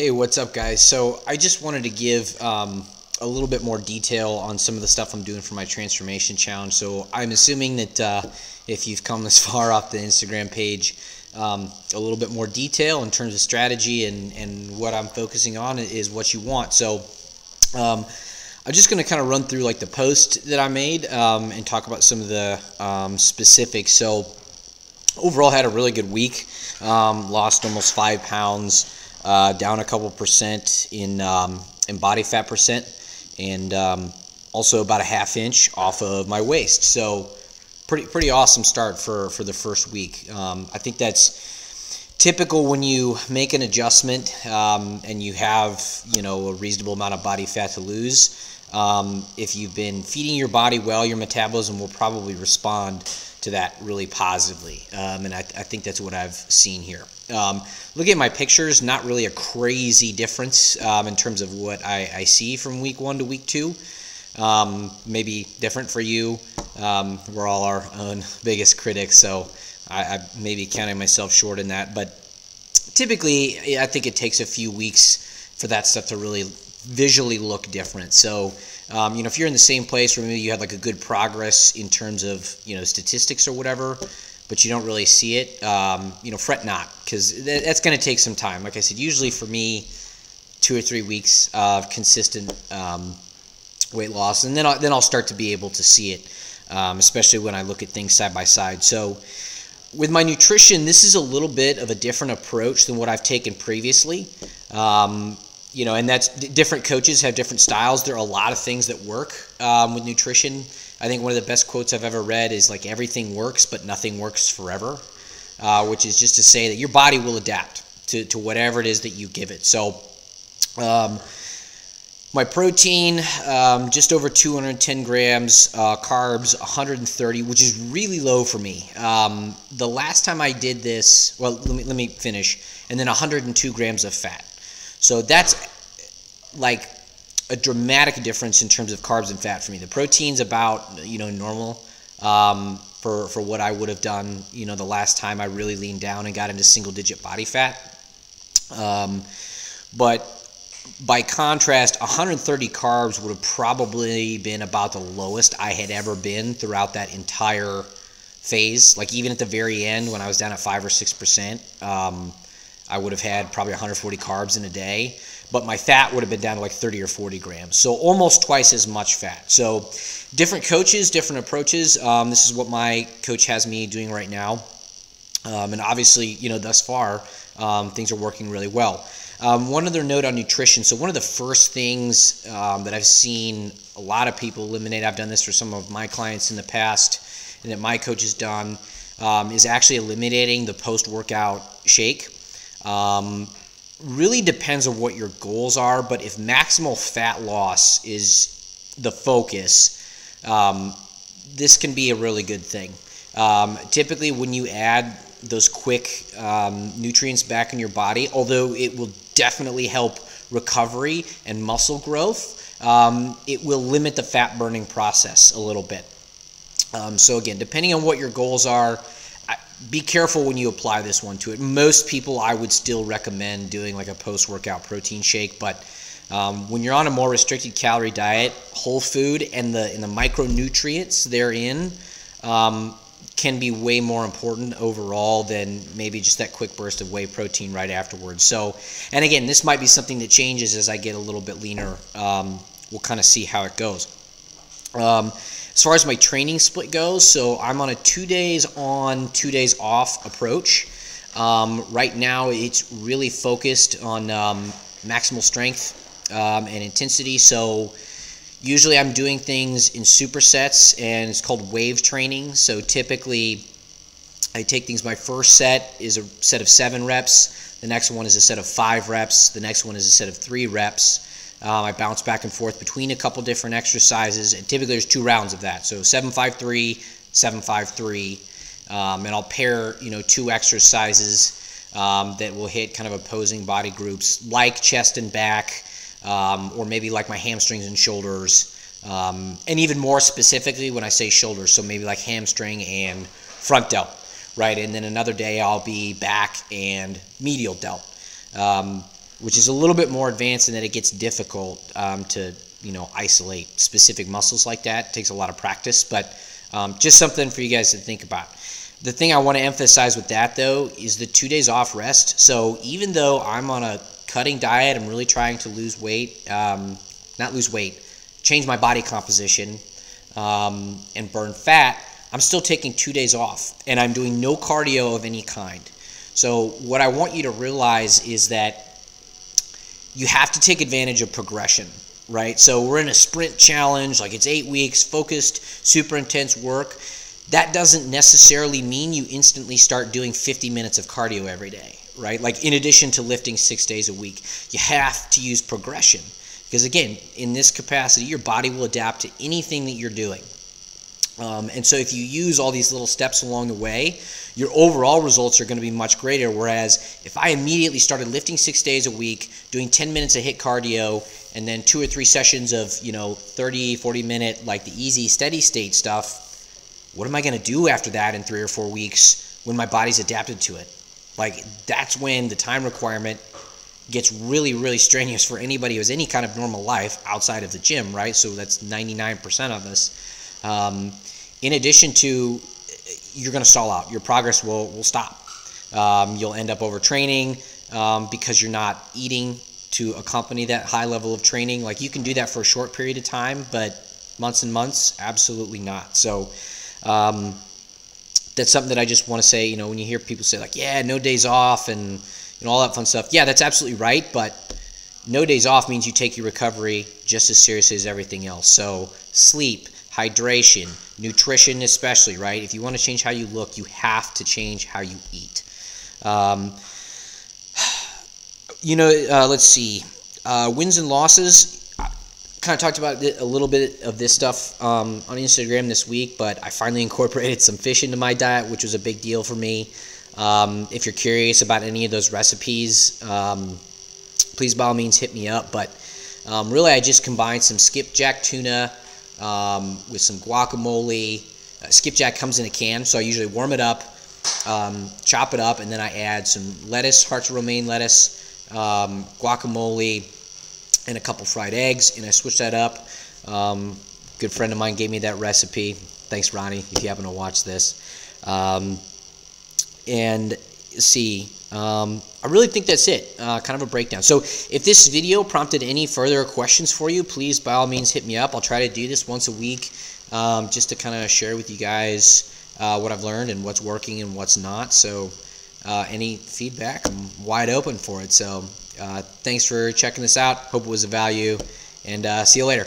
Hey, what's up, guys? So I just wanted to give um, a little bit more detail on some of the stuff I'm doing for my transformation challenge. So I'm assuming that uh, if you've come this far off the Instagram page, um, a little bit more detail in terms of strategy and, and what I'm focusing on is what you want. So um, I'm just going to kind of run through like the post that I made um, and talk about some of the um, specifics. So overall, had a really good week. Um, lost almost five pounds, uh, down a couple percent in um, in body fat percent, and um, also about a half inch off of my waist. So pretty pretty awesome start for for the first week. Um, I think that's typical when you make an adjustment um, and you have you know a reasonable amount of body fat to lose. Um, if you've been feeding your body well, your metabolism will probably respond to that really positively. Um, and I, I, think that's what I've seen here. Um, looking at my pictures, not really a crazy difference um, in terms of what I, I, see from week one to week two. Um, maybe different for you. Um, we're all our own biggest critics, so I, I may be counting myself short in that. But typically, I think it takes a few weeks for that stuff to really visually look different. So, um, you know, if you're in the same place where maybe you had like a good progress in terms of, you know, statistics or whatever, but you don't really see it, um, you know, fret not because th- that's going to take some time. Like I said, usually for me, two or three weeks of consistent um, weight loss, and then I'll, then I'll start to be able to see it, um, especially when I look at things side by side. So, with my nutrition, this is a little bit of a different approach than what I've taken previously. You know, and that's different coaches have different styles. There are a lot of things that work um, with nutrition. I think one of the best quotes I've ever read is like everything works, but nothing works forever, uh, which is just to say that your body will adapt to, to whatever it is that you give it. So, um, my protein, um, just over 210 grams, uh, carbs 130, which is really low for me. Um, the last time I did this, well, let me, let me finish, and then 102 grams of fat. So that's like a dramatic difference in terms of carbs and fat for me. The protein's about you know normal um, for for what I would have done you know the last time I really leaned down and got into single digit body fat. Um, but by contrast, 130 carbs would have probably been about the lowest I had ever been throughout that entire phase. Like even at the very end when I was down at five or six percent. Um, I would have had probably 140 carbs in a day, but my fat would have been down to like 30 or 40 grams. So almost twice as much fat. So different coaches, different approaches. Um, this is what my coach has me doing right now. Um, and obviously, you know, thus far, um, things are working really well. Um, one other note on nutrition. So one of the first things um, that I've seen a lot of people eliminate, I've done this for some of my clients in the past, and that my coach has done, um, is actually eliminating the post-workout shake. Um, really depends on what your goals are, but if maximal fat loss is the focus, um, this can be a really good thing. Um, typically, when you add those quick um, nutrients back in your body, although it will definitely help recovery and muscle growth, um, it will limit the fat burning process a little bit. Um, so, again, depending on what your goals are, be careful when you apply this one to it. Most people, I would still recommend doing like a post workout protein shake, but um, when you're on a more restricted calorie diet, whole food and the and the micronutrients therein um, can be way more important overall than maybe just that quick burst of whey protein right afterwards. So, and again, this might be something that changes as I get a little bit leaner. Um, we'll kind of see how it goes. As far as my training split goes, so I'm on a two days on, two days off approach. Um, right now, it's really focused on um, maximal strength um, and intensity. So usually I'm doing things in supersets, and it's called wave training. So typically, I take things. My first set is a set of seven reps. The next one is a set of five reps. The next one is a set of three reps. Um, I bounce back and forth between a couple different exercises, and typically there's two rounds of that. So 753, 753, um, and I'll pair you know two exercises um, that will hit kind of opposing body groups like chest and back, um, or maybe like my hamstrings and shoulders, um, and even more specifically when I say shoulders, so maybe like hamstring and front delt, right? And then another day I'll be back and medial delt. Um, which is a little bit more advanced in that it gets difficult um, to you know isolate specific muscles like that. It takes a lot of practice, but um, just something for you guys to think about. The thing I want to emphasize with that though is the two days off rest. So even though I'm on a cutting diet, I'm really trying to lose weight, um, not lose weight, change my body composition, um, and burn fat. I'm still taking two days off, and I'm doing no cardio of any kind. So what I want you to realize is that you have to take advantage of progression right? So we're in a sprint challenge, like it's eight weeks, focused, super intense work. That doesn't necessarily mean you instantly start doing 50 minutes of cardio every day, right? Like in addition to lifting six days a week, you have to use progression. Because again, in this capacity, your body will adapt to anything that you're doing. Um, and so if you use all these little steps along the way, your overall results are going to be much greater. Whereas if I immediately started lifting six days a week, doing 10 minutes of HIIT cardio, and then two or three sessions of, you know, 30, 40 minute, like the easy, steady state stuff, what am I going to do after that in three or four weeks when my body's adapted to it? Like, that's when the time requirement gets really, really strenuous for anybody who has any kind of normal life outside of the gym, right? So that's 99% of us. Um, in addition to, you're going to stall out. Your progress will, will stop. Um, you'll end up overtraining um, because you're not eating to accompany that high level of training. Like you can do that for a short period of time, but months and months, absolutely not. So um, that's something that I just want to say. You know, when you hear people say like, "Yeah, no days off," and you know all that fun stuff. Yeah, that's absolutely right, but no days off means you take your recovery just as seriously as everything else. So sleep, hydration, nutrition, especially right. If you want to change how you look, you have to change how you eat. Um, you know, uh, let's see, uh, wins and losses. Kind of talked about a little bit of this stuff um, on Instagram this week, but I finally incorporated some fish into my diet, which was a big deal for me. Um, if you're curious about any of those recipes, um, please by all means hit me up. But um, really, I just combined some skipjack tuna um, with some guacamole. Uh, skipjack comes in a can, so I usually warm it up, um, chop it up, and then I add some lettuce, hearts of romaine lettuce, um, guacamole, and a couple fried eggs, and I switched that up. Um, good friend of mine gave me that recipe. Thanks, Ronnie, if you happen to watch this. Um, and see, um, I really think that's it. Uh, kind of a breakdown. So if this video prompted any further questions for you, please by all means hit me up. I'll try to do this once a week um, just to kind of share with you guys uh, what I've learned and what's working and what's not. So uh, any feedback, I'm wide open for it. So uh, thanks for checking this out. Hope it was of value, and uh, see you later.